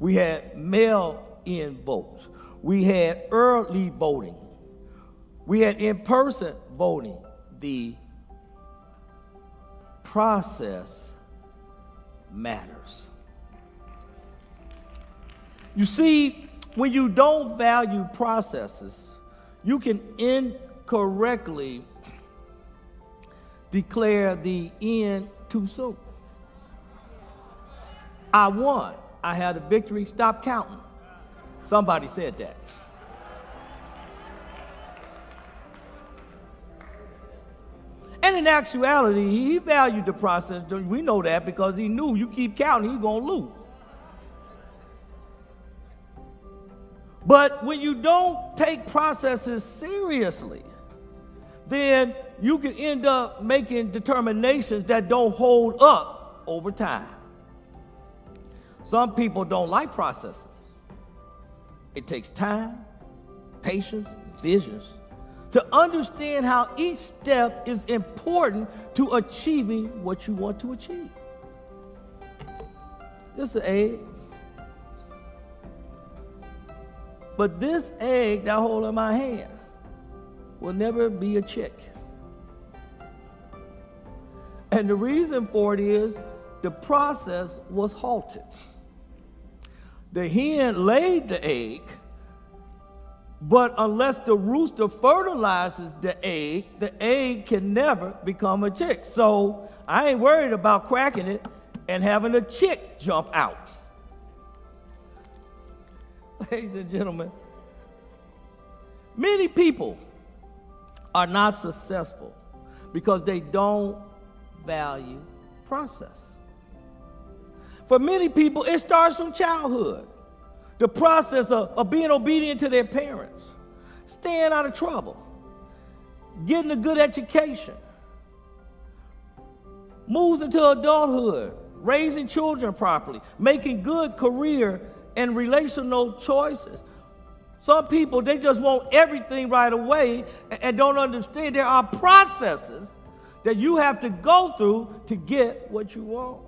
We had mail-in votes. We had early voting. We had in-person voting. The process matters. You see, when you don't value processes, you can incorrectly declare the end too soon. I won. I had a victory. Stop counting. Somebody said that. And in actuality, he valued the process. We know that because he knew you keep counting, you're going to lose. But when you don't take processes seriously, then you can end up making determinations that don't hold up over time. Some people don't like processes. It takes time, patience, visions to understand how each step is important to achieving what you want to achieve. This is an egg. But this egg that I hold in my hand will never be a chick. And the reason for it is the process was halted. The hen laid the egg, but unless the rooster fertilizes the egg, the egg can never become a chick. So I ain't worried about cracking it and having a chick jump out. Ladies and gentlemen, many people are not successful because they don't value process. For many people, it starts from childhood. The process of, of being obedient to their parents, staying out of trouble, getting a good education, moves into adulthood, raising children properly, making good career and relational choices. Some people, they just want everything right away and don't understand there are processes that you have to go through to get what you want.